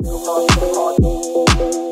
Across the